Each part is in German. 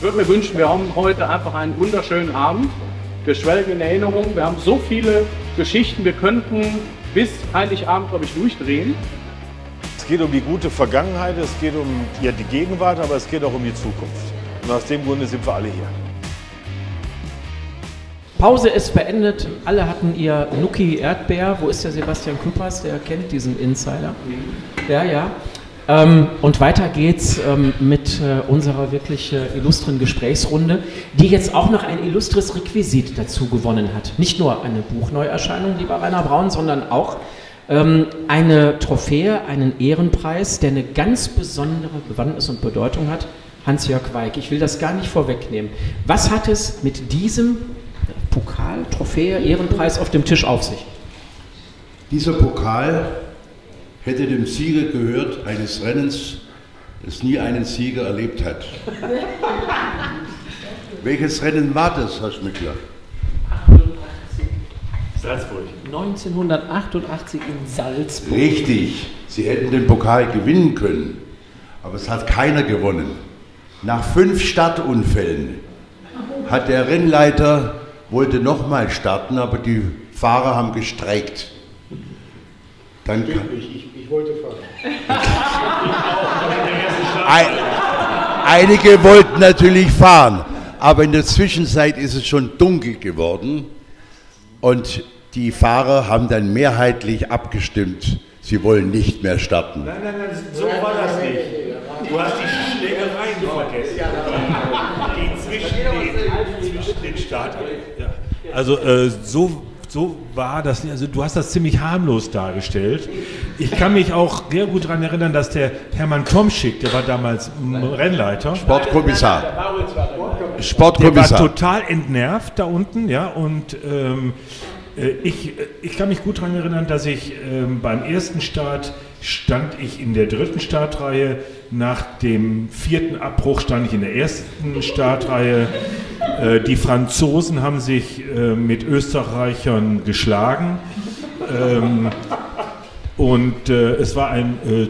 Ich würde mir wünschen, wir haben heute einfach einen wunderschönen Abend. Wir schwelgen in Erinnerung. Wir haben so viele Geschichten. Wir könnten bis Heiligabend, glaube ich, durchdrehen. Es geht um die gute Vergangenheit, es geht um ja, die Gegenwart, aber es geht auch um die Zukunft. Und aus dem Grunde sind wir alle hier. Pause ist beendet. Alle hatten ihr Nuki Erdbeer. Wo ist der Sebastian Küppers? Der kennt diesen Insider. Ja, ja. Ähm, und weiter geht's ähm, mit äh, unserer wirklich äh, illustren Gesprächsrunde, die jetzt auch noch ein illustres Requisit dazu gewonnen hat. Nicht nur eine Buchneuerscheinung, lieber Rainer Braun, sondern auch ähm, eine Trophäe, einen Ehrenpreis, der eine ganz besondere Bewandtnis und Bedeutung hat. Hans-Jörg Weig, ich will das gar nicht vorwegnehmen. Was hat es mit diesem Pokal, Trophäe, Ehrenpreis auf dem Tisch auf sich? Dieser Pokal hätte dem Sieger gehört eines Rennens, das nie einen Sieger erlebt hat. Welches Rennen war das, Herr Schmickler? Salzburg. 1988 in Salzburg. Richtig, Sie hätten den Pokal gewinnen können, aber es hat keiner gewonnen. Nach fünf Startunfällen hat der Rennleiter wollte nochmal starten, aber die Fahrer haben gestreikt. Dann kann, Ich, ich wollte fahren. Ein, einige wollten natürlich fahren, aber in der Zwischenzeit ist es schon dunkel geworden und die Fahrer haben dann mehrheitlich abgestimmt, sie wollen nicht mehr starten. Nein, nein, nein, so war das nicht. Du hast die Schlägereien vergessen. Die zwischen den, zwischen den Start. Ja. Also äh, so, so war das nicht. Also du hast das ziemlich harmlos dargestellt. Ich kann mich auch sehr gut daran erinnern, dass der Hermann Tomschick, der war damals Rennleiter, Sportkommissar. der war Sportkommissar. total entnervt da unten, ja, und ähm, äh, ich, äh, ich kann mich gut daran erinnern, dass ich ähm, beim ersten Start stand ich in der dritten Startreihe, nach dem vierten Abbruch stand ich in der ersten Startreihe. Äh, die Franzosen haben sich äh, mit Österreichern geschlagen ähm, und äh, es war ein äh,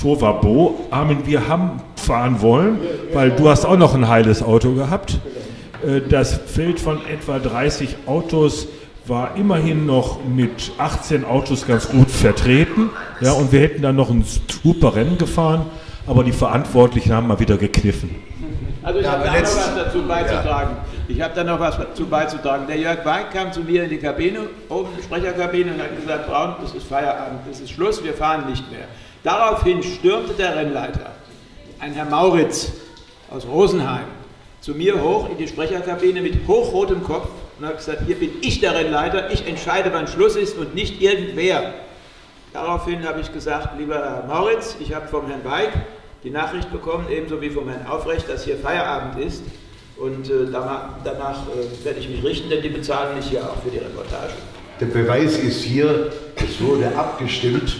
Tovabo. Armin, wir haben fahren wollen, weil du hast auch noch ein heiles Auto gehabt. Äh, Das Feld von etwa 30 Autos war immerhin noch mit 18 Autos ganz gut vertreten. Ja, und wir hätten dann noch ein super Rennen gefahren, aber die Verantwortlichen haben mal wieder gekniffen. Also ich Ja, habe da noch was dazu beizutragen. Ich habe da noch was dazu beizutragen. Der Jörg Weig kam zu mir in die Kabine, oben in die Sprecherkabine und hat gesagt, Braun, das ist Feierabend, das ist Schluss, wir fahren nicht mehr. Daraufhin stürmte der Rennleiter, ein Herr Mauritz aus Rosenheim, zu mir hoch in die Sprecherkabine mit hochrotem Kopf und hat gesagt, hier bin ich der Rennleiter, ich entscheide, wann Schluss ist und nicht irgendwer. Daraufhin habe ich gesagt, lieber Herr Mauritz, ich habe vom Herrn Weig die Nachricht bekommen, ebenso wie vom Herrn Aufrecht, dass hier Feierabend ist. Und äh, danach, danach äh, werde ich mich richten, denn die bezahlen mich hier auch für die Reportage. Der Beweis ist hier, es wurde abgestimmt.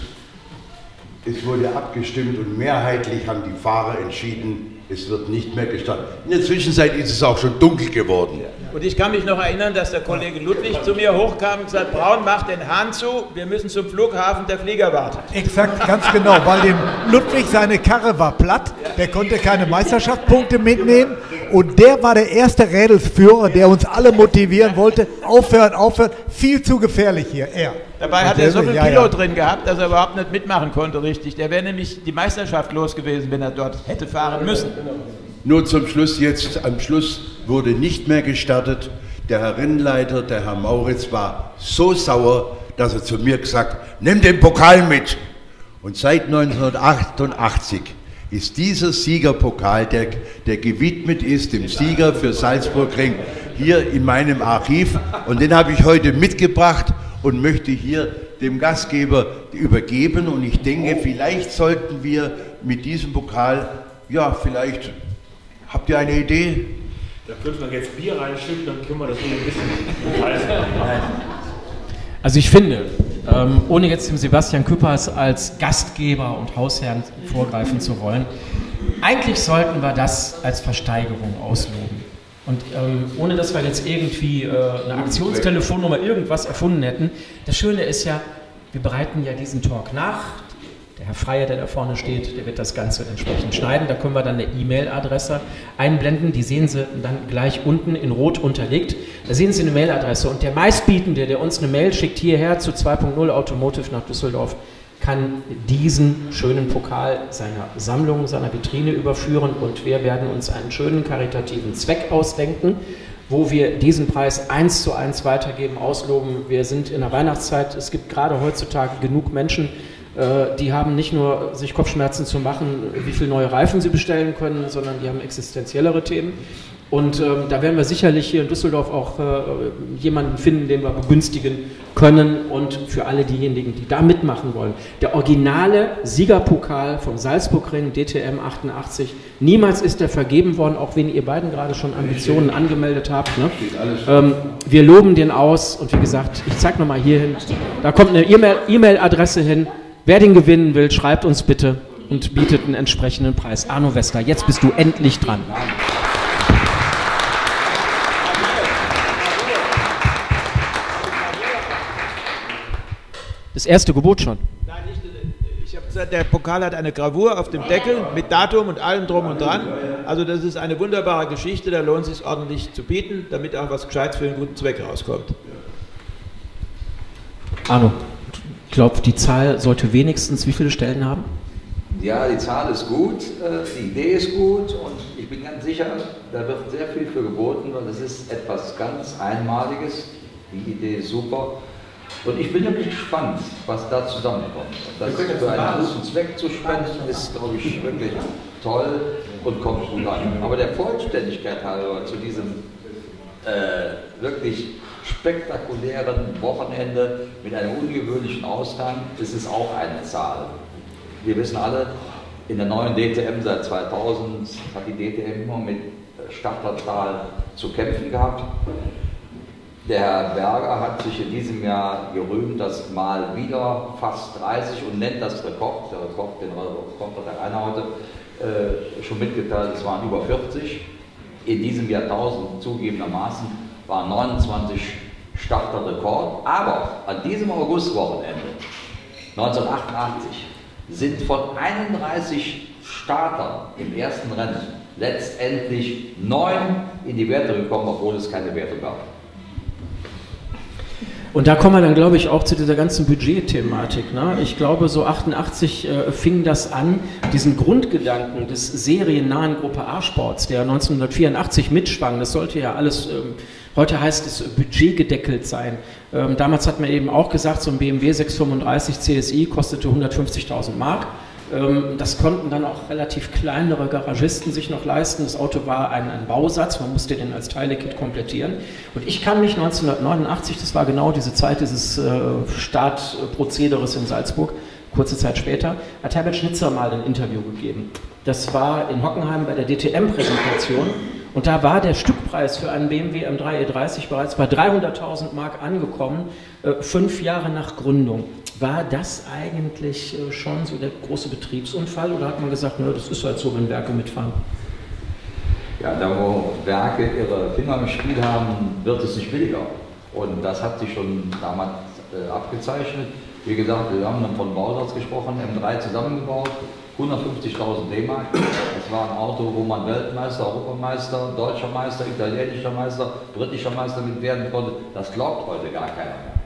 Es wurde abgestimmt und mehrheitlich haben die Fahrer entschieden, es wird nicht mehr gestartet. In der Zwischenzeit ist es auch schon dunkel geworden. Und ich kann mich noch erinnern, dass der Kollege Ludwig zu mir hochkam und gesagt, Braun, mach den Hahn zu, wir müssen zum Flughafen, der Flieger wartet. Exakt, ganz genau, weil dem Ludwig seine Karre war platt, der konnte keine Meisterschaftspunkte mitnehmen und der war der erste Rädelsführer, der uns alle motivieren wollte. Aufhören, aufhören, viel zu gefährlich hier, er. Dabei hat er so viel Ja, Kilo ja. drin gehabt, dass er überhaupt nicht mitmachen konnte, richtig. Der wäre nämlich die Meisterschaft los gewesen, wenn er dort hätte fahren müssen. Nur zum Schluss jetzt, am Schluss wurde nicht mehr gestartet. Der Herr Rennleiter, der Herr Mauritz, war so sauer, dass er zu mir gesagt nimm den Pokal mit. Und seit 1988 ist dieser Siegerpokal, der, der gewidmet ist dem Sieger für Salzburgring, hier in meinem Archiv. Und den habe ich heute mitgebracht und möchte hier dem Gastgeber übergeben. Und ich denke, vielleicht sollten wir mit diesem Pokal, ja, vielleicht, habt ihr eine Idee? Da könnte man jetzt Bier reinschütten, dann können wir das hier ein bisschen. Also ich finde, ähm, ohne jetzt dem Sebastian Küppers als Gastgeber und Hausherrn vorgreifen zu wollen, eigentlich sollten wir das als Versteigerung ausloben. Und ähm, ohne dass wir jetzt irgendwie äh, eine Aktionstelefonnummer irgendwas erfunden hätten, das Schöne ist ja, wir bereiten ja diesen Talk nach. Der Herr Freier, der da vorne steht, der wird das Ganze entsprechend schneiden. Da können wir dann eine E-Mail-Adresse einblenden. Die sehen Sie dann gleich unten in Rot unterlegt. Da sehen Sie eine Mail-Adresse. Und der meistbietende, der uns eine Mail schickt hierher zu 2.0 Automotive nach Düsseldorf, kann diesen schönen Pokal seiner Sammlung, seiner Vitrine überführen. Und wir werden uns einen schönen karitativen Zweck ausdenken wo wir diesen Preis eins zu eins weitergeben, ausloben. Wir sind in der Weihnachtszeit. Es gibt gerade heutzutage genug Menschen, die haben nicht nur sich Kopfschmerzen zu machen, wie viele neue Reifen sie bestellen können, sondern die haben existenziellere Themen. Und ähm, da werden wir sicherlich hier in Düsseldorf auch äh, jemanden finden, den wir begünstigen können. Und für alle diejenigen, die da mitmachen wollen, der originale Siegerpokal vom Salzburgring DTM 88. Niemals ist er vergeben worden, auch wenn ihr beiden gerade schon Ambitionen angemeldet habt. Ne? Ähm, wir loben den aus und wie gesagt, ich zeige nochmal hier hin. Da kommt eine E-Mail-Adresse hin. Wer den gewinnen will, schreibt uns bitte und bietet einen entsprechenden Preis. Arno Wester, jetzt bist du endlich dran. Das erste Gebot schon. Nein, nicht, ich habe gesagt, der Pokal hat eine Gravur auf dem Deckel mit Datum und allem drum und dran. Also das ist eine wunderbare Geschichte, da lohnt es sich ordentlich zu bieten, damit auch was Gescheites für einen guten Zweck rauskommt. Arno. Ich glaube, die Zahl sollte wenigstens wie viele Stellen haben? Ja, die Zahl ist gut, äh, die Idee ist gut und ich bin ganz sicher, da wird sehr viel für geboten, weil das ist etwas ganz Einmaliges. Die Idee ist super. Und ich bin wirklich gespannt, was da zusammenkommt. Das für einen guten Zweck zu spenden, ist, glaube ich, wirklich toll und kommt gut an. Aber der Vollständigkeit halber zu diesem äh, wirklich spektakulären Wochenende mit einem ungewöhnlichen Ausgang ist es auch eine Zahl. Wir wissen alle, in der neuen DTM seit 2000 hat die DTM immer mit Starterzahl zu kämpfen gehabt. Der Herr Berger hat sich in diesem Jahr gerühmt, dass mal wieder fast 30 und nennt das Rekord, der Rekord, den Rekord hat der einer heute äh, schon mitgeteilt, es waren über 40. In diesem Jahrtausend zugegebenermaßen waren 29 Starterrekord. Aber an diesem Augustwochenende 1988 sind von 31 Startern im ersten Rennen letztendlich neun in die Werte gekommen, obwohl es keine Werte gab. Und da kommen wir dann, glaube ich, auch zu dieser ganzen Budgetthematik. Ne? Ich glaube, so 88 äh, fing das an, diesen Grundgedanken des seriennahen Gruppe A-Sports, der 1984 mitschwang, das sollte ja alles, ähm, heute heißt es budgetgedeckelt sein. Ähm, damals hat man eben auch gesagt, so ein BMW 635 CSI kostete 150.000 Mark. Ähm, das konnten dann auch relativ kleinere Garagisten sich noch leisten. Das Auto war ein, ein Bausatz, man musste den als Teilekit komplettieren. Und ich kann mich 1989, das war genau diese Zeit dieses äh, Startprozederes in Salzburg, kurze Zeit später, hat Herbert Schnitzer mal ein Interview gegeben. Das war in Hockenheim bei der DTM-Präsentation. Und da war der Stückpreis für einen BMW M3 E30 bereits bei 300.000 Mark angekommen, äh, fünf Jahre nach Gründung. War das eigentlich äh, schon so der große Betriebsunfall oder hat man gesagt, na, das ist halt so, wenn Werke mitfahren? Ja, da wo Werke ihre Finger im Spiel haben, wird es nicht billiger. Und das hat sich schon damals äh, abgezeichnet. Wie gesagt, wir haben dann von Bausatz gesprochen, M3 zusammengebaut, 150.000 D-Mark. Das war ein Auto, wo man Weltmeister, Europameister, deutscher Meister, italienischer Meister, britischer Meister mit werden konnte. Das glaubt heute gar keiner mehr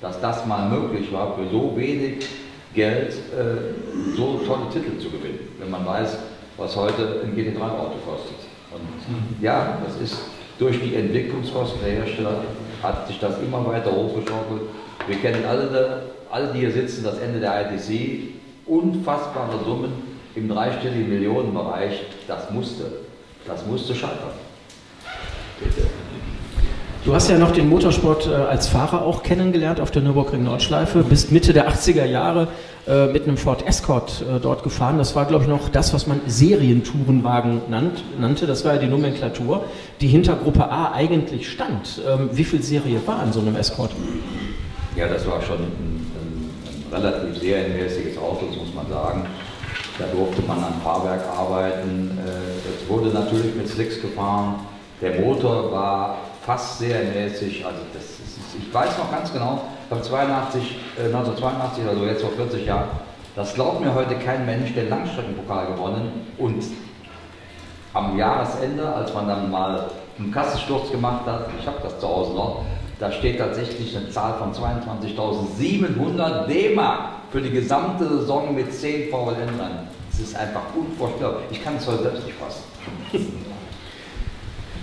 dass das mal möglich war, für so wenig Geld äh, so tolle Titel zu gewinnen, wenn man weiß, was heute ein GT3-Auto kostet. Und ja, das ist durch die Entwicklungskosten der Hersteller hat sich das immer weiter hochgeschaukelt. Wir kennen alle, alle, die hier sitzen, das Ende der ITC, unfassbare Summen im dreistelligen Millionenbereich, das musste, das musste scheitern. Bitte. Du hast ja noch den Motorsport äh, als Fahrer auch kennengelernt auf der Nürburgring Nordschleife, bist Mitte der 80er Jahre äh, mit einem Ford Escort äh, dort gefahren. Das war, glaube ich, noch das, was man Serientourenwagen nannt, nannte. Das war ja die Nomenklatur, die hinter Gruppe A eigentlich stand. Ähm, wie viel Serie war an so einem Escort? Ja, das war schon ein relativ serienmäßiges Auto, das muss man sagen. Da durfte man am Fahrwerk arbeiten. Äh, es wurde natürlich mit Slicks gefahren. Der Motor war fast serienmäßig, also das ist, ich weiß noch ganz genau, 82, äh, 1982, also jetzt vor 40 Jahren, Das glaubt mir heute kein Mensch, der Langstreckenpokal gewonnen und am Jahresende, als man dann mal einen Kassensturz gemacht hat, ich habe das zu Hause noch, da steht tatsächlich eine Zahl von 22.700 D-Mark für die gesamte Saison mit 10 VLN-Rennen. Das ist einfach unvorstellbar. Ich kann es heute selbst nicht fassen.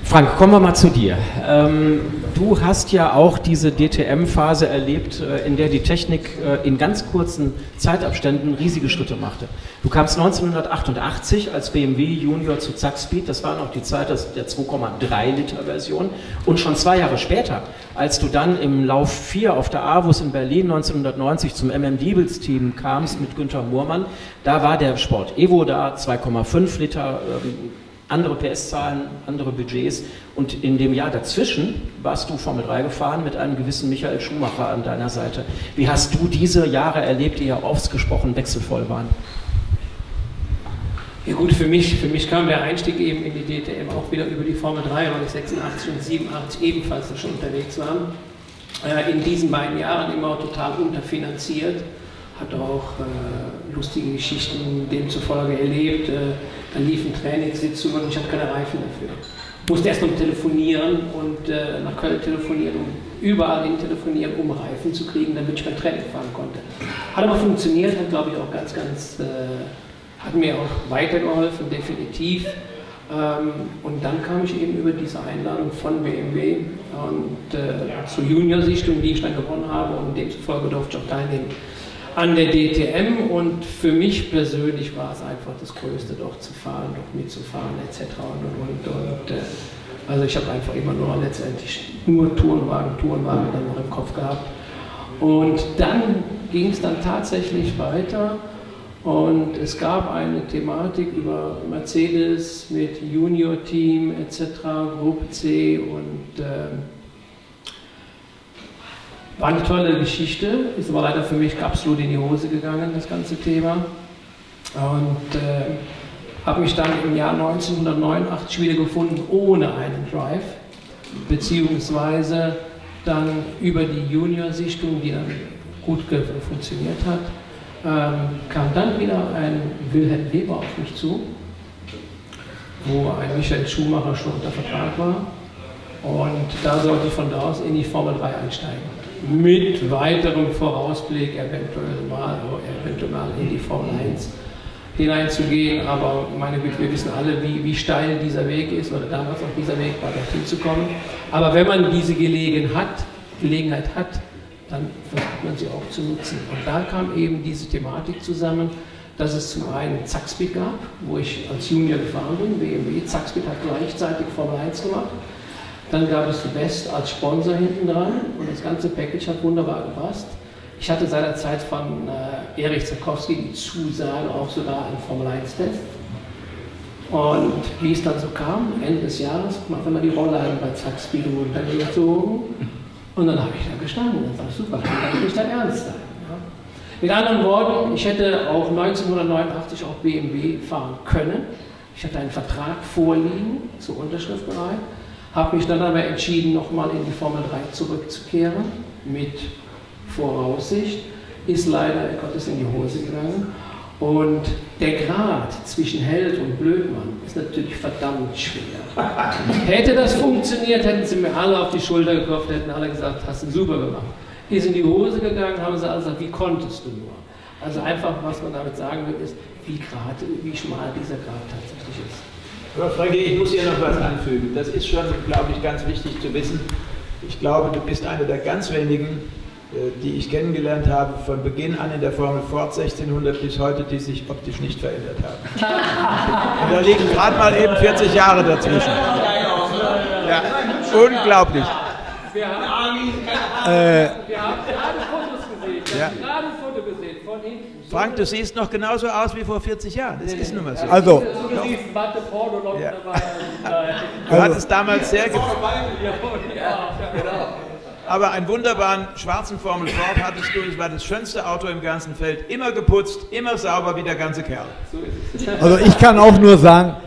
Frank, kommen wir mal zu dir. Ähm, du hast ja auch diese DTM-Phase erlebt, äh, in der die Technik äh, in ganz kurzen Zeitabständen riesige Schritte machte. Du kamst 1988 als BMW Junior zu Zack Speed, das war noch die Zeit der 2,3 Liter Version. Und schon zwei Jahre später, als du dann im Lauf 4 auf der AWUS in Berlin 1990 zum MM Diebels Team kamst mit Günther Moormann, da war der Sport Evo da, 2,5 Liter. Ähm, andere PS-Zahlen, andere Budgets. Und in dem Jahr dazwischen warst du Formel 3 gefahren mit einem gewissen Michael Schumacher an deiner Seite. Wie hast du diese Jahre erlebt, die ja ausgesprochen wechselvoll waren? Ja gut, für mich, für mich kam der Einstieg eben in die DTM auch wieder über die Formel 3, weil ich 86 und 87 ebenfalls schon unterwegs war. Äh, in diesen beiden Jahren immer total unterfinanziert hat auch äh, lustige Geschichten demzufolge erlebt. Äh, da liefen Trainingssitzungen und ich hatte keine Reifen dafür. Musste erst noch telefonieren und äh, nach Köln telefonieren, um überall hin telefonieren, um Reifen zu kriegen, damit ich mein Training fahren konnte. Hat aber funktioniert, hat glaube ich auch ganz, ganz, äh, hat mir auch weitergeholfen, definitiv. Ähm, und dann kam ich eben über diese Einladung von BMW und äh, zur Junior-Sichtung, die ich dann gewonnen habe und demzufolge durfte ich auch teilnehmen an der DTM und für mich persönlich war es einfach das Größte, doch zu fahren, doch mitzufahren etc. Und, und, und äh, also ich habe einfach immer nur letztendlich nur Tourenwagen, Tourenwagen dann noch im Kopf gehabt. Und dann ging es dann tatsächlich weiter und es gab eine Thematik über Mercedes mit Junior Team etc., Gruppe C und äh, war eine tolle Geschichte, ist aber leider für mich absolut in die Hose gegangen, das ganze Thema. Und äh, habe mich dann im Jahr 1989 wieder gefunden ohne einen Drive, beziehungsweise dann über die Junior-Sichtung, die dann gut funktioniert hat, ähm, kam dann wieder ein Wilhelm Weber auf mich zu, wo ein Michael Schumacher schon unter Vertrag war. Und da sollte ich von da aus in die Formel 3 einsteigen mit weiterem Vorausblick eventuell mal, eventuell mal in die Formel 1 hineinzugehen. Aber meine Güte, wir wissen alle, wie, wie steil dieser Weg ist oder damals auch dieser Weg war, dorthin zu kommen. Aber wenn man diese Gelegenheit hat, Gelegenheit hat, dann versucht man sie auch zu nutzen. Und da kam eben diese Thematik zusammen, dass es zum einen Zackspeed gab, wo ich als Junior gefahren bin, BMW. Zackspeed hat gleichzeitig Formel 1 gemacht. Dann gab es die West als Sponsor hinten dran und das ganze Package hat wunderbar gepasst. Ich hatte seinerzeit von äh, Erich Zakowski die Zusage auch sogar einen Formel 1-Test. Und wie es dann so kam, Ende des Jahres, macht immer die Rollleiten bei Zack Speed runtergezogen. Und dann habe ich da gestanden. Das war super, dann kann ich da ernst sein. Ja. Mit anderen Worten, ich hätte auch 1989 auch BMW fahren können. Ich hatte einen Vertrag vorliegen, zur Unterschrift bereit habe mich dann aber entschieden, nochmal in die Formel 3 zurückzukehren, mit Voraussicht. Ist leider Gottes in die Hose gegangen. Und der Grad zwischen Held und Blödmann ist natürlich verdammt schwer. Hätte das funktioniert, hätten sie mir alle auf die Schulter geklopft, hätten alle gesagt, hast du super gemacht. Ist in die Hose gegangen, haben sie alle gesagt, wie konntest du nur? Also einfach, was man damit sagen will, ist, wie, grad, wie schmal dieser Grad tatsächlich ist. Aber Frankie, ich muss hier noch was anfügen. Das ist schon, glaube ich, ganz wichtig zu wissen. Ich glaube, du bist einer der ganz wenigen, äh, die ich kennengelernt habe, von Beginn an in der Formel Ford 1600 bis heute, die sich optisch nicht verändert haben. Und da liegen gerade mal eben 40 Jahre dazwischen. Ja, unglaublich. Wir haben, äh, wir haben gerade Fotos gesehen haben gerade ein Foto gesehen von hinten. Frank, du siehst noch genauso aus wie vor 40 Jahren. Das ist nun mal so. Also, ja. du hattest damals sehr gefallen. Aber einen wunderbaren schwarzen Formel Ford hattest du. Es war das schönste Auto im ganzen Feld. Immer geputzt, immer sauber wie der ganze Kerl. Also ich kann auch nur sagen,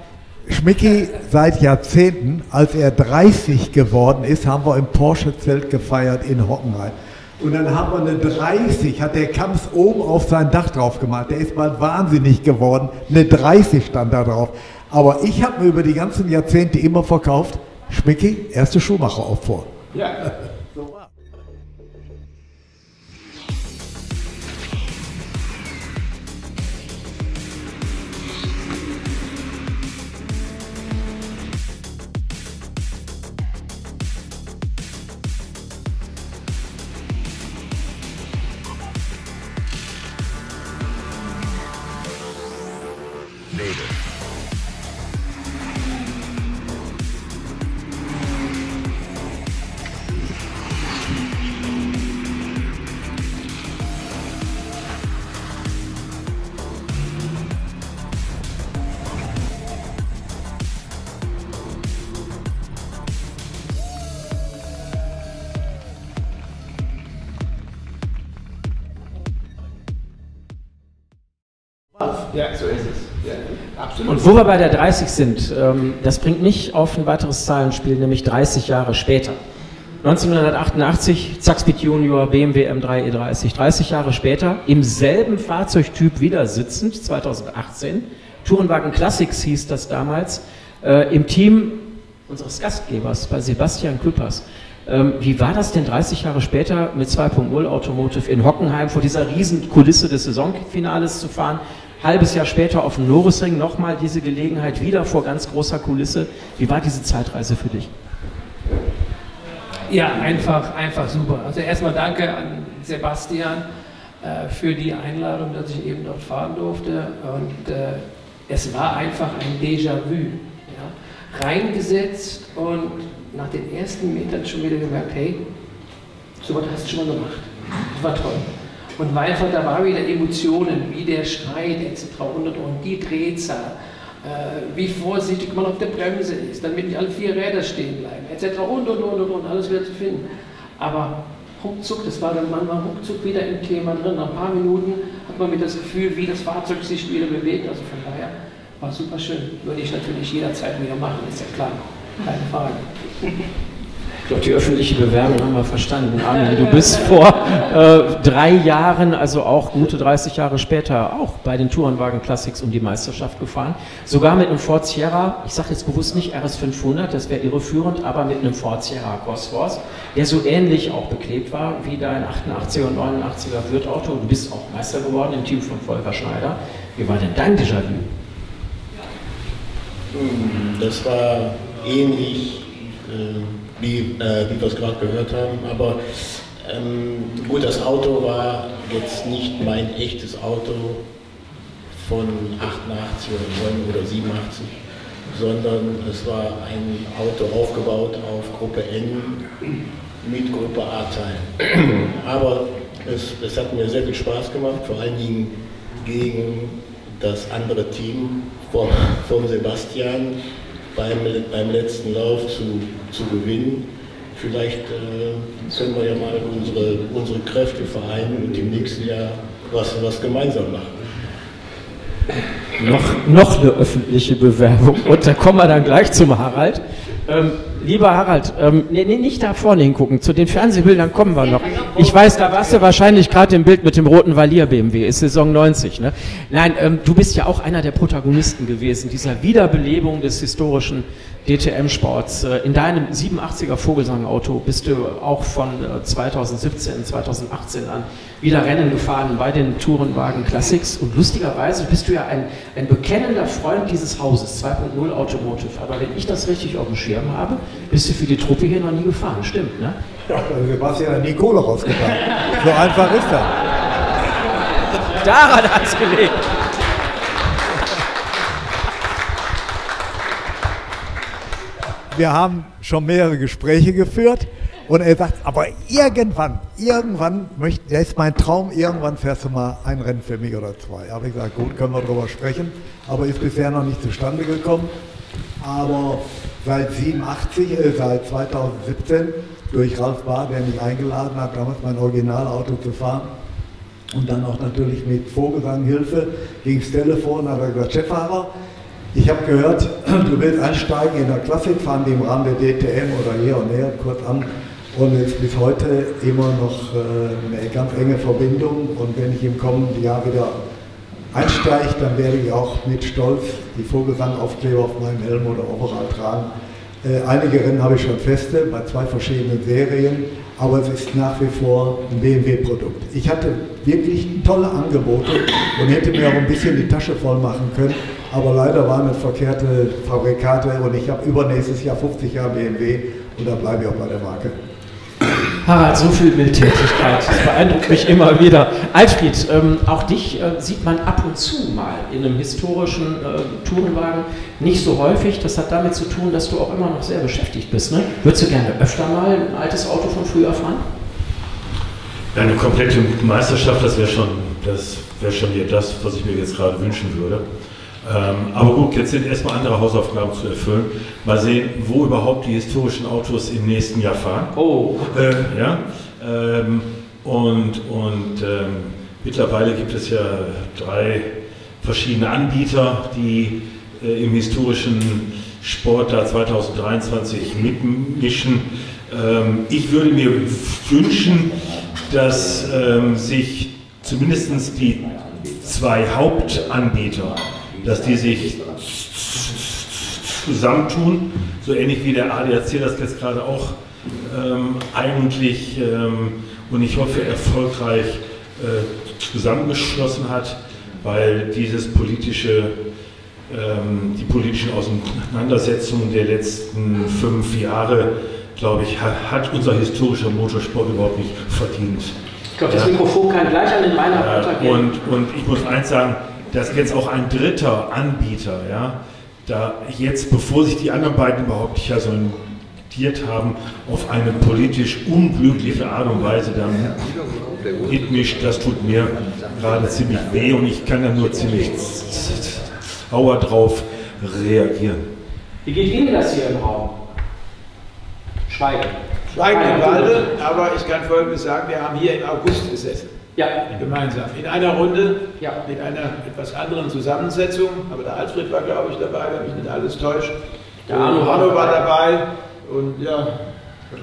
Schmicki seit Jahrzehnten, als er 30 geworden ist, haben wir im Porsche-Zelt gefeiert in Hockenheim. Und dann haben wir eine 30, hat der Kamps oben auf sein Dach drauf gemalt. Der ist mal wahnsinnig geworden. Eine 30 stand da drauf. Aber ich habe mir über die ganzen Jahrzehnte immer verkauft, Schmicki, erste Schuhmacher auf vor. Ja. Ja, so ist es. Ja, absolut. Und wo wir bei der 30 sind, ähm, das bringt mich auf ein weiteres Zahlenspiel, nämlich 30 Jahre später. 1988, Zackspeed Junior, BMW M3 E30. 30 Jahre später, im selben Fahrzeugtyp wieder sitzend, 2018. Tourenwagen Classics hieß das damals, äh, im Team unseres Gastgebers, bei Sebastian Küppers. Ähm, wie war das denn 30 Jahre später mit 2.0 Automotive in Hockenheim vor dieser riesen Kulisse des Saisonfinales zu fahren? Halbes Jahr später auf dem Norrisring nochmal diese Gelegenheit wieder vor ganz großer Kulisse. Wie war diese Zeitreise für dich? Ja, einfach, einfach super. Also erstmal danke an Sebastian äh, für die Einladung, dass ich eben dort fahren durfte. Und äh, es war einfach ein Déjà-vu. Ja? Reingesetzt und nach den ersten Metern schon wieder gemerkt, hey, so was hast du schon mal gemacht. Das war toll. Und weil einfach da war wieder Emotionen, wie der Streit etc. und, und, und die Drehzahl, äh, wie vorsichtig man auf der Bremse ist, damit nicht alle vier Räder stehen bleiben etc. und und und und, und alles wieder zu finden. Aber ruckzuck, das war dann manchmal ruckzuck wieder im Thema drin. Nach ein paar Minuten hat man wieder das Gefühl, wie das Fahrzeug sich wieder bewegt. Also von daher war super schön. Würde ich natürlich jederzeit wieder machen, ist ja klar. Keine Frage. Ich glaube, die öffentliche Bewerbung haben wir verstanden. Armin, du bist vor äh, drei Jahren, also auch gute 30 Jahre später, auch bei den Tourenwagen Classics um die Meisterschaft gefahren. Sogar mit einem Ford Sierra, ich sage jetzt bewusst nicht RS500, das wäre irreführend, aber mit einem Ford Sierra Cosworth, der so ähnlich auch beklebt war wie dein 88er und 89er Wirt-Auto. Du bist auch Meister geworden im Team von Volker Schneider. Wie war denn dein Déjà-vu? Das war ähnlich. Wie, äh, wie wir es gerade gehört haben. Aber ähm, gut, das Auto war jetzt nicht mein echtes Auto von 88 oder 9 oder 87, sondern es war ein Auto aufgebaut auf Gruppe N mit Gruppe A-Teilen. Aber es, es hat mir sehr viel Spaß gemacht, vor allen Dingen gegen das andere Team von, von Sebastian, beim, beim letzten Lauf zu, zu gewinnen. Vielleicht äh, können wir ja mal unsere, unsere Kräfte vereinen und im nächsten Jahr was, was gemeinsam machen. Noch, noch eine öffentliche Bewerbung und da kommen wir dann gleich zum Harald. Ähm, lieber Harald, ähm, nee, nee, nicht da vorne hingucken, zu den Fernsehbildern kommen wir noch. Ich weiß, da warst du wahrscheinlich gerade im Bild mit dem roten Valier BMW, ist Saison 90. Ne? Nein, ähm, du bist ja auch einer der Protagonisten gewesen, dieser Wiederbelebung des historischen DTM-Sports. Äh, in deinem 87er Vogelsang-Auto bist du auch von 2017, äh, 2018 an wieder Rennen gefahren bei den Tourenwagen Classics und lustigerweise bist du ja ein, ein bekennender Freund dieses Hauses, 2.0 Automotive. Aber wenn ich das richtig auf dem Schirm habe, bist du für die Truppe hier noch nie gefahren, stimmt, ne? Ja, also Sebastian hat nie Kohle rausgebracht. so einfach ist das. Daran hat es gelegt. Wir haben schon mehrere Gespräche geführt und er sagt, aber irgendwann, irgendwann möchte, das ist mein Traum, irgendwann fährst du mal ein Rennen für mich oder zwei. Habe ich gesagt, gut, können wir darüber sprechen, aber ist bisher noch nicht zustande gekommen. Aber seit 87, äh, seit 2017 durch Ralf Bahr, der mich eingeladen hat, damals mein Originalauto zu fahren. Und dann auch natürlich mit Vorgesanghilfe ging das Telefon, hat er gesagt, Cheffahrer, ich habe gehört, du willst einsteigen in der Klassik, fahren die im Rahmen der DTM oder hier und her kurz an. und es ist bis heute immer noch äh, eine ganz enge Verbindung. Und wenn ich im kommenden Jahr wieder einsteige, dann werde ich auch mit Stolz die Vogelsangaufkleber auf meinem Helm oder Overall tragen. Äh, einige Rennen habe ich schon feste, bei zwei verschiedenen Serien, aber es ist nach wie vor ein BMW-Produkt. Ich hatte wirklich tolle Angebote und hätte mir auch ein bisschen die Tasche voll machen können, aber leider waren es verkehrte Fabrikate und ich habe übernächstes Jahr 50 Jahre BMW und da bleibe ich auch bei der Marke. Harald, so viel Bildtätigkeit, das beeindruckt mich immer wieder. Alfred, ähm, auch dich äh, sieht man ab und zu mal in einem historischen äh, Tourenwagen, nicht so häufig. Das hat damit zu tun, dass du auch immer noch sehr beschäftigt bist. Ne? Würdest du gerne öfter mal ein altes Auto von früher fahren? Ja, eine komplette Meisterschaft, das wäre schon, das wäre schon das, was ich mir jetzt gerade wünschen würde. Ähm, aber gut, jetzt sind erstmal andere Hausaufgaben zu erfüllen. Mal sehen, wo überhaupt die historischen Autos im nächsten Jahr fahren. Oh. Äh, ja. Ähm, und und ähm, mittlerweile gibt es ja drei verschiedene Anbieter, die äh, im historischen Sport da 2023 mitmischen. Ähm, ich würde mir wünschen, dass ähm, sich zumindest die zwei Hauptanbieter dass die sich zusammentun, so ähnlich wie der ADAC das jetzt gerade auch ähm, eigentlich ähm, und ich hoffe erfolgreich äh, zusammengeschlossen hat, weil dieses politische, ähm, die politischen Auseinandersetzungen der letzten fünf Jahre, glaube ich, hat unser historischer Motorsport überhaupt nicht verdient. Ich glaube, das Mikrofon kann gleich an den Meiner weitergehen. Und, und ich muss eins sagen, dass jetzt auch ein dritter Anbieter, ja, da jetzt, bevor sich die anderen beiden überhaupt nicht sondiert haben, auf eine politisch unglückliche Art und Weise dann mitmischt, das tut mir gerade ziemlich weh und ich kann da nur ziemlich sauer drauf reagieren. Wie geht Ihnen das hier im Raum? Schweigen. Schweigen im Walde, aber ich kann Folgendes sagen, wir haben hier im August gesessen. Ja. Gemeinsam. In einer Runde, ja. mit einer etwas anderen Zusammensetzung. Aber der Alfred war, glaube ich, dabei, wenn mich nicht alles täuscht. Der Arno, Arno war dabei. Und ja.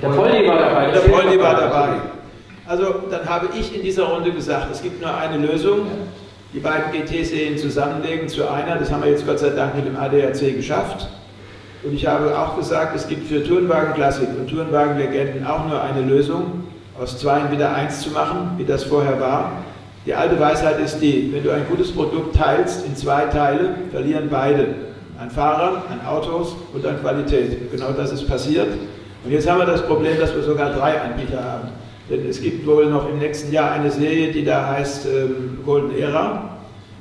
Der Poldi war dabei. Der Poldi war dabei. Also dann habe ich in dieser Runde gesagt, es gibt nur eine Lösung. Die beiden GT-Serien zusammenlegen zu einer. Das haben wir jetzt Gott sei Dank mit dem ADAC geschafft. Und ich habe auch gesagt, es gibt für Tourenwagen Klassik und Tourenwagen Legenden auch nur eine Lösung aus Zweien wieder eins zu machen, wie das vorher war. Die alte Weisheit ist die, wenn du ein gutes Produkt teilst in zwei Teile, verlieren beide. An Fahrern, an Autos und an Qualität. Genau das ist passiert. Und jetzt haben wir das Problem, dass wir sogar drei Anbieter haben. Denn es gibt wohl noch im nächsten Jahr eine Serie, die da heißt ähm, Golden Era.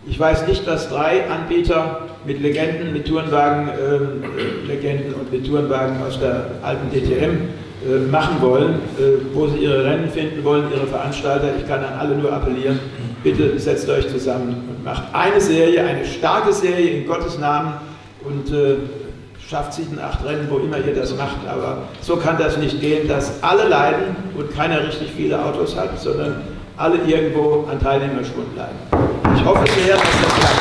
Ich weiß nicht, was drei Anbieter mit Legenden, mit Tourenwagen-Legenden ähm, und mit Tourenwagen aus der alten DTM äh, machen wollen, äh, wo sie ihre Rennen finden wollen, ihre Veranstalter. Ich kann an alle nur appellieren, bitte setzt euch zusammen und macht eine Serie, eine starke Serie in Gottes Namen und äh, schafft sieben, acht Rennen, wo immer ihr das macht. Aber so kann das nicht gehen, dass alle leiden und keiner richtig viele Autos hat, sondern alle irgendwo an Teilnehmerschwund leiden. Ich hoffe sehr, dass das klappt.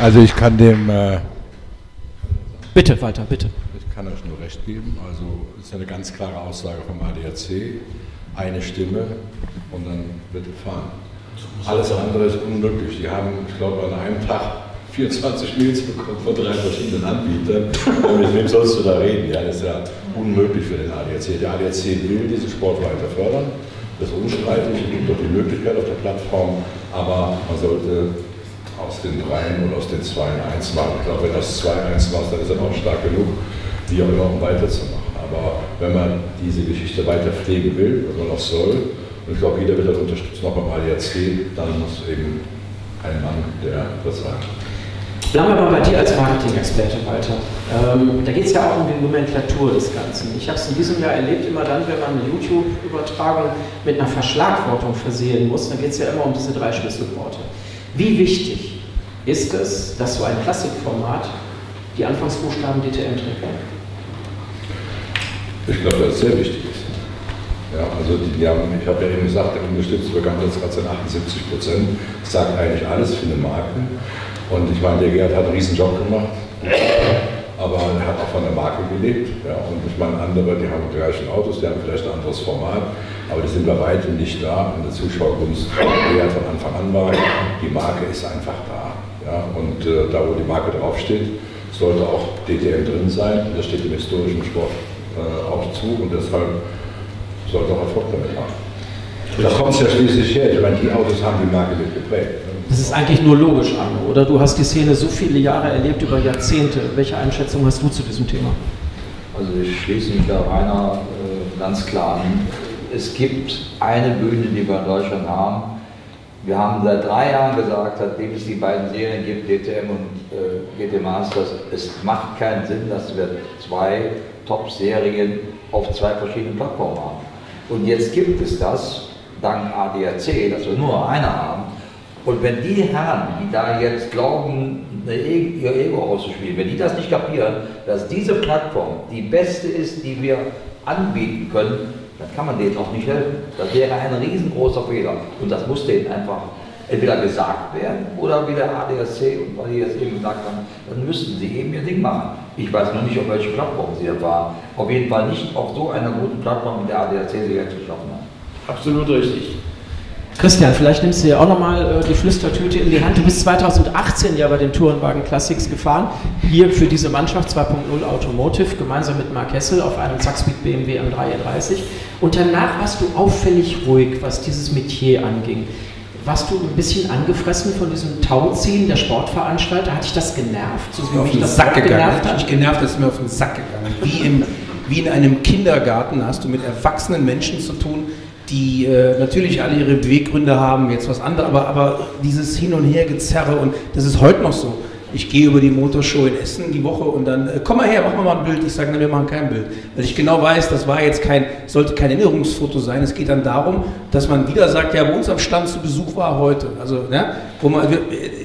Also ich kann dem äh Bitte, Walter, bitte. Ich kann euch nur recht geben. Also es ist eine ganz klare Aussage vom ADAC. Eine Stimme und dann wird gefahren. Alles andere ist unmöglich. Die haben, ich glaube, an einem Tag 24 Mails bekommen von drei verschiedenen Anbietern. mit wem sollst du da reden? Ja, das ist ja unmöglich für den ADAC. Der ADAC will diesen Sport weiter fördern. Das ist unstreitig. Es gibt doch die Möglichkeit auf der Plattform, aber man sollte aus den Dreien und aus den Zweien eins machen. Ich glaube, wenn das zwei eins macht, dann ist er auch stark genug, wie auch um weiterzumachen. Aber wenn man diese Geschichte weiter pflegen will, was man auch soll, und ich glaube, jeder wird das unterstützen, auch beim ADAC, dann muss eben ein Mann, der das sagt. Bleiben wir mal bei dir als Marketing-Experte, Walter. Ähm, da geht es ja auch um die Nomenklatur des Ganzen. Ich habe es in diesem Jahr erlebt, immer dann, wenn man eine YouTube-Übertragung mit einer Verschlagwortung versehen muss, dann geht es ja immer um diese drei Schlüsselworte. Wie wichtig ist es, dass so ein Klassikformat die Anfangsbuchstaben DTM trägt? Ich glaube, dass es sehr wichtig ist. Ja, also die, die haben, ich habe ja eben gesagt, der unterstützte Bekanntheitsgrad sind 78 Prozent. Das sagt eigentlich alles für eine Marke. Und ich meine, der Gerd hat einen riesen Job gemacht, aber er hat auch von der Marke gelebt. Ja, und ich meine, andere, die haben die gleichen Autos, die haben vielleicht ein anderes Format, aber die sind bei weitem nicht da in der Zuschauergunst, die ja von Anfang an war. Die Marke ist einfach da. Ja, und äh, da, wo die Marke draufsteht, sollte auch DTM drin sein. Das steht im historischen Sport äh, auch zu und deshalb sollte auch Erfolg damit haben. Da kommt es ja schließlich her. Ich meine, die Autos haben die Marke mit geprägt. Ne? Das ist eigentlich nur logisch, Arno, oder? Du hast die Szene so viele Jahre erlebt, über Jahrzehnte. Welche Einschätzung hast du zu diesem Thema? Also ich schließe mich da Rainer äh, ganz klar an. Es gibt eine Bühne, die wir in Deutschland haben. Wir haben seit drei Jahren gesagt, seitdem es die beiden Serien gibt, DTM und äh, GT Masters, es macht keinen Sinn, dass wir zwei Top-Serien auf zwei verschiedenen Plattformen haben. Und jetzt gibt es das, dank ADAC, dass wir nur eine haben. Und wenn die Herren, die da jetzt glauben, ihr Ego auszuspielen, wenn die das nicht kapieren, dass diese Plattform die beste ist, die wir anbieten können, dann kann man denen auch nicht helfen. Das wäre ein riesengroßer Fehler. Und das muss denen einfach entweder gesagt werden oder wie der ADAC und weil die jetzt eben gesagt haben, dann müssten sie eben ihr Ding machen. Ich weiß noch nicht, auf welche Plattform sie da waren. Auf jeden Fall nicht auf so einer guten Plattform, wie der ADAC sie jetzt geschaffen hat. Absolut richtig. Christian, vielleicht nimmst du ja auch nochmal äh, die Flüstertüte in die Hand. Du bist 2018 ja bei den Tourenwagen Classics gefahren, hier für diese Mannschaft 2.0 Automotive, gemeinsam mit Mark Hessel auf einem Zackspeed BMW M330. Und danach warst du auffällig ruhig, was dieses Metier anging. Warst du ein bisschen angefressen von diesem Tauziehen der Sportveranstalter? Hat dich das genervt? So wie mich das Sack gegangen. genervt hat? Ich genervt, das ist mir auf den Sack gegangen. Wie, im, wie in einem Kindergarten hast du mit erwachsenen Menschen zu tun, die äh, natürlich alle ihre Beweggründe haben, jetzt was anderes, aber, aber dieses Hin- und Hergezerre und das ist heute noch so. Ich gehe über die Motorshow in Essen die Woche und dann, äh, komm mal her, machen wir mal ein Bild. Ich sage, nein, wir machen kein Bild. Weil ich genau weiß, das war jetzt kein, sollte kein Erinnerungsfoto sein. Es geht dann darum, dass man wieder sagt, ja, bei uns am Stand zu Besuch war heute. Also, ja, wo man,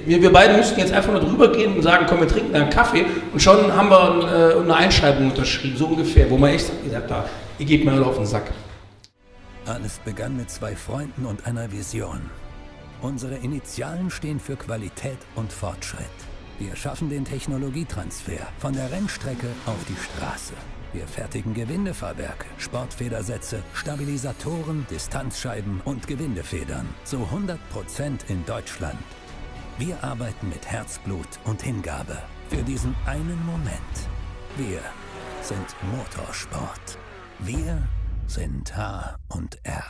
wir, wir beide müssten jetzt einfach nur drüber gehen und sagen, komm, wir trinken einen Kaffee und schon haben wir äh, eine Einschreibung unterschrieben, so ungefähr, wo man echt sagt, da, ihr gebt mir alle auf den Sack. Alles begann mit zwei Freunden und einer Vision. Unsere Initialen stehen für Qualität und Fortschritt. Wir schaffen den Technologietransfer von der Rennstrecke auf die Straße. Wir fertigen Gewindefahrwerke, Sportfedersätze, Stabilisatoren, Distanzscheiben und Gewindefedern zu 100% in Deutschland. Wir arbeiten mit Herzblut und Hingabe für diesen einen Moment. Wir sind Motorsport. Wir sind H und R.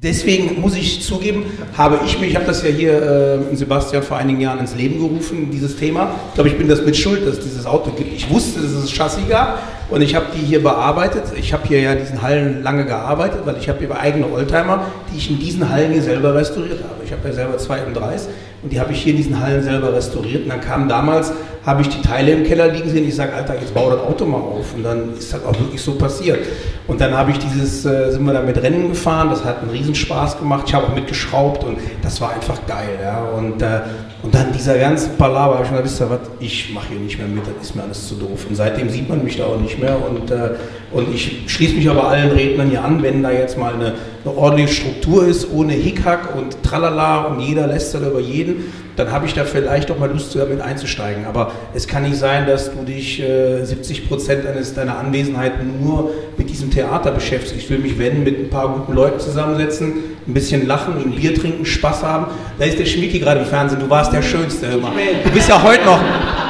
Deswegen muss ich zugeben, habe ich mich, ich habe das ja hier äh, Sebastian vor einigen Jahren ins Leben gerufen, dieses Thema. Ich glaube, ich bin das mit schuld, dass es dieses Auto gibt. Ich wusste, dass es Chassis gab und ich habe die hier bearbeitet. Ich habe hier ja in diesen Hallen lange gearbeitet, weil ich habe hier eigene Oldtimer, die ich in diesen Hallen hier selber restauriert habe. Ich habe ja selber zwei M3s und die habe ich hier in diesen Hallen selber restauriert. Und dann kam damals, habe ich die Teile im Keller liegen sehen. Ich sage, Alter, jetzt baue das Auto mal auf. Und dann ist das auch wirklich so passiert. Und dann habe ich dieses, äh, sind wir da mit Rennen gefahren. Das hat einen Riesenspaß gemacht. Ich habe auch mitgeschraubt und das war einfach geil. Ja. Und, äh, und dann dieser ganze Palaver, habe ich gesagt, wisst ihr was, ich mache hier nicht mehr mit, das ist mir alles zu doof. Und seitdem sieht man mich da auch nicht mehr. Und, äh, und ich schließe mich aber allen Rednern hier an, wenn da jetzt mal eine, eine ordentliche Struktur ist, ohne Hickhack und Tralala und jeder lässt dann über jeden, dann habe ich da vielleicht auch mal Lust, damit einzusteigen. Aber es kann nicht sein, dass du dich äh, 70 Prozent deiner Anwesenheit nur mit diesem Theater beschäftigst. Ich will mich, wenn, mit ein paar guten Leuten zusammensetzen, ein bisschen lachen, ein Bier trinken, Spaß haben. Da ist der Schmicki gerade im Fernsehen. Du warst der Schönste immer. Du bist ja heute noch,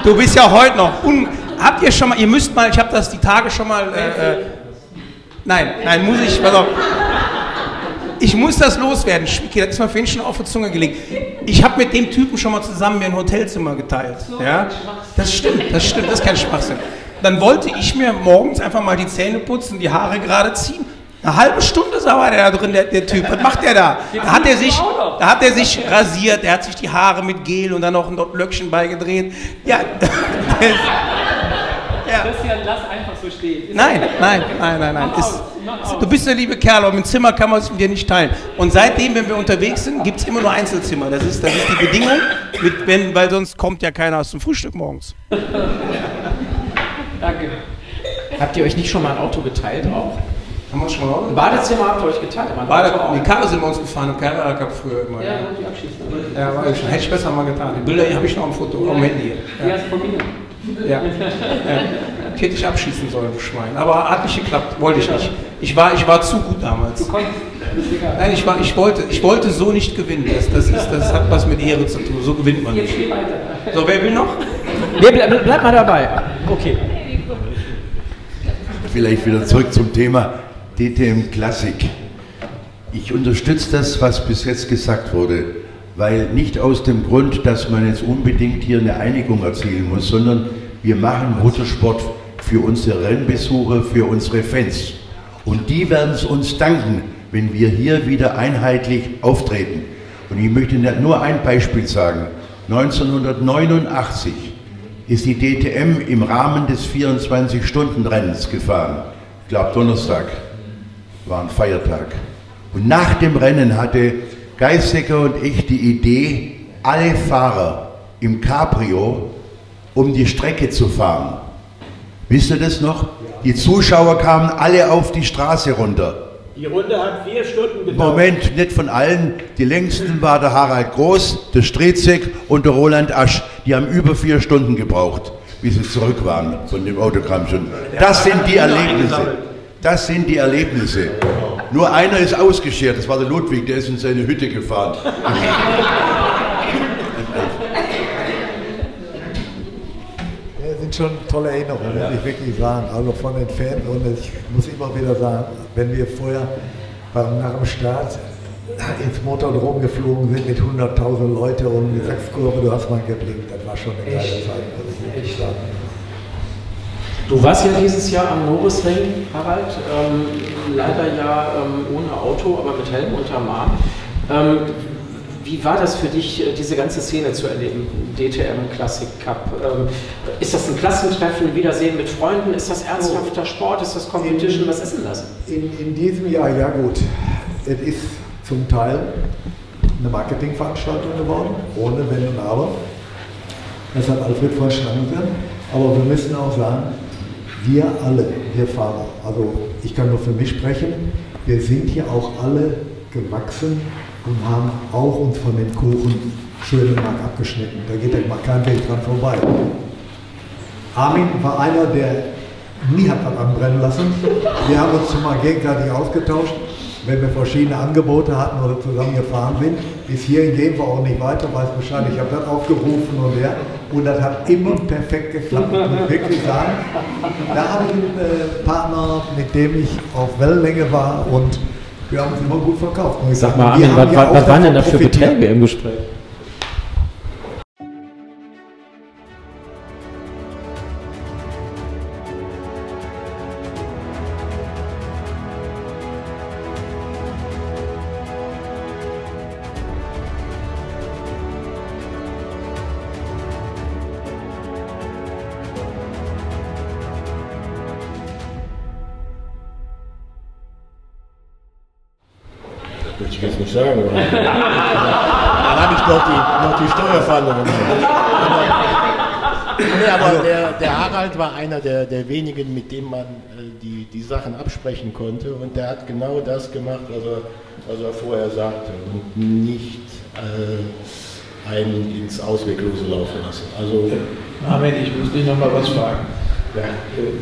du bist ja heute noch. Un habt ihr schon mal, ihr müsst mal, ich habe das die Tage schon mal. Äh, äh, nein, nein, muss ich, pass auf ich muss das loswerden. Schmicki, das ist mir vorhin schon auf die Zunge gelegt. Ich habe mit dem Typen schon mal zusammen mir ein Hotelzimmer geteilt. Ja? Das stimmt, das stimmt, das ist kein Schwachsinn. Dann wollte ich mir morgens einfach mal die Zähne putzen, die Haare gerade ziehen. Eine halbe Stunde sauer der da drin, der, der, Typ. Was macht der da? Da hat er sich, da hat er sich rasiert, er hat sich die Haare mit Gel und dann noch ein Löckchen beigedreht. Ja, ja. Christian, lass einfach so stehen. Nein, nein, nein, nein, nein. Ist, du bist der liebe Kerl, aber ein Zimmer kann man es mit dir nicht teilen. Und seitdem, wenn wir unterwegs sind, gibt es immer nur Einzelzimmer. Das ist, das ist die Bedingung, mit, wenn, weil sonst kommt ja keiner aus dem Frühstück morgens. Danke. Habt ihr euch nicht schon mal ein Auto geteilt auch? Haben wir schon mal Ein Badezimmer habt ihr euch geteilt? Bade, die Karre sind wir uns gefahren und Karre gab früher immer. Ja, ja. die abschießen. Ja, war ich schon. Hätte ich besser mal getan. Die Bilder habe ich noch am Foto, ja. am Handy. Ja. Die hast du von mir. Ja. ja. Ich hätte dich abschießen sollen, du Schwein. Aber hat nicht geklappt, wollte ich nicht. Ich war, ich war zu gut damals. Nein, ich, war, ich, wollte, ich wollte so nicht gewinnen. Das, das, ist, das hat was mit Ehre zu tun. So gewinnt man nicht. So, wer will noch? Nee, bleib, bleib mal dabei. Okay. Vielleicht wieder zurück zum Thema DTM Klassik. Ich unterstütze das, was bis jetzt gesagt wurde, weil nicht aus dem Grund, dass man jetzt unbedingt hier eine Einigung erzielen muss, sondern wir machen Motorsport für unsere Rennbesucher, für unsere Fans. Und die werden es uns danken, wenn wir hier wieder einheitlich auftreten. Und ich möchte nur ein Beispiel sagen. 1989 ist die DTM im Rahmen des 24-Stunden-Rennens gefahren. Ich glaube Donnerstag war ein Feiertag. Und nach dem Rennen hatte Geisecker und ich die Idee, alle Fahrer im Cabrio um die Strecke zu fahren. Wisst ihr das noch? Die Zuschauer kamen alle auf die Straße runter. Die Runde hat vier Stunden gedauert. Moment, nicht von allen. Die längsten war der Harald Groß, der Strezek und der Roland Asch. Die haben über vier Stunden gebraucht, bis sie zurück waren von dem Autogramm schon. Das sind die Erlebnisse. Das sind die Erlebnisse. Nur einer ist ausgeschert, das war der Ludwig, der ist in seine Hütte gefahren. Das sind schon tolle Erinnerungen, muss ich wirklich sagen. Also von den Fans und ich muss immer wieder sagen, wenn wir vorher beim, nach dem Start ins Motordrom geflogen sind mit 100.000 Leuten und die Sechskurve, du hast mal geblinkt, das war schon eine geile Zeit, muss ich wirklich sagen. Du warst ja dieses Jahr am Norrisring, Harald. Ähm, leider ja ähm, ohne Auto, aber mit Helm unterm Arm. Ähm, wie war das für dich, äh, diese ganze Szene zu erleben, DTM Classic Cup? Ähm, ist das ein Klassentreffen, Wiedersehen mit Freunden? Ist das ernsthafter Sport? Ist das Competition? Was ist denn das? In, in diesem Jahr, ja gut, es ist zum Teil eine Marketingveranstaltung geworden, ohne Wenn und Aber. Das hat Alfred vorhin schon angesagt. Aber wir müssen auch sagen, wir alle, wir Fahrer, also ich kann nur für mich sprechen, wir sind hier auch alle gewachsen und haben auch uns von dem Kuchen schön Mark abgeschnitten. Da geht ja mal kein Weg dran vorbei. Armin war einer, der nie hat was anbrennen lassen. Wir haben uns mal gegenseitig ausgetauscht, wenn wir verschiedene Angebote hatten oder zusammen gefahren sind. Bis hierhin gehen wir auch nicht weiter, weiß Bescheid. Ich habe das aufgerufen und der. Und das hat immer perfekt geklappt, muss ich wirklich sagen. Da habe ich einen äh, Partner, mit dem ich auf Wellenlänge war und wir haben uns immer gut verkauft. ich Sag mal, Armin, was, ja was, waren denn da für. Beträge im Gespräch? Einer der, der wenigen, mit dem man äh, die, die Sachen absprechen konnte. Und der hat genau das gemacht, was er, was er vorher sagte. Und nicht äh, einen ins Ausweglose laufen lassen. Also, Armin, ich muss dich noch mal was fragen. ja. Äh,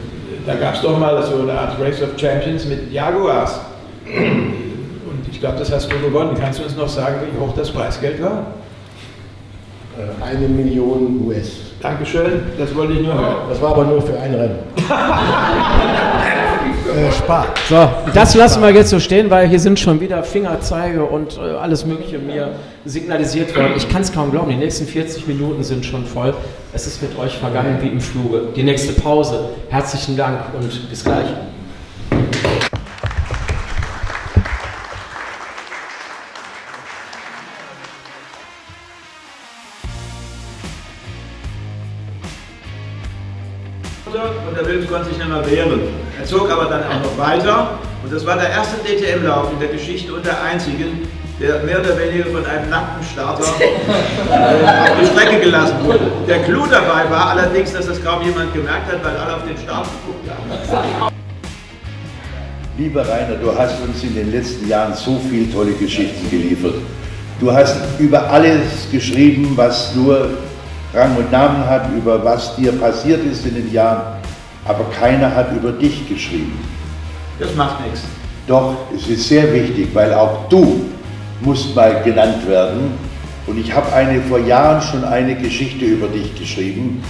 Da gab es doch mal so eine Art Race of Champions mit Jaguars. Und ich glaube, das hast du gewonnen. Kannst du uns noch sagen, wie hoch das Preisgeld war? äh, eine Million US. Dankeschön, das wollte ich nur hören. Das war aber nur für ein Rennen. Äh, Spar. So, das lassen wir jetzt so stehen, weil hier sind schon wieder Fingerzeige und äh, alles Mögliche mir signalisiert worden. Ich kann es kaum glauben, die nächsten 40 Minuten sind schon voll. Es ist mit euch vergangen wie im Fluge. Die nächste Pause. Herzlichen Dank und bis gleich. Wehren. Er zog aber dann auch noch weiter. Und das war der erste DTM-Lauf in der Geschichte und der einzigen, der mehr oder weniger von einem nackten Starter äh, auf die Strecke gelassen wurde. Der Clou dabei war allerdings, dass das kaum jemand gemerkt hat, weil alle auf den Start geguckt haben. Lieber Rainer, du hast uns in den letzten Jahren so viele tolle Geschichten geliefert. Du hast über alles geschrieben, was nur Rang und Namen hat, über was dir passiert ist in den Jahren. Aber keiner hat über dich geschrieben. Das macht nichts. Doch, es ist sehr wichtig, weil auch du musst mal genannt werden. Und ich habe eine vor Jahren schon eine Geschichte über dich geschrieben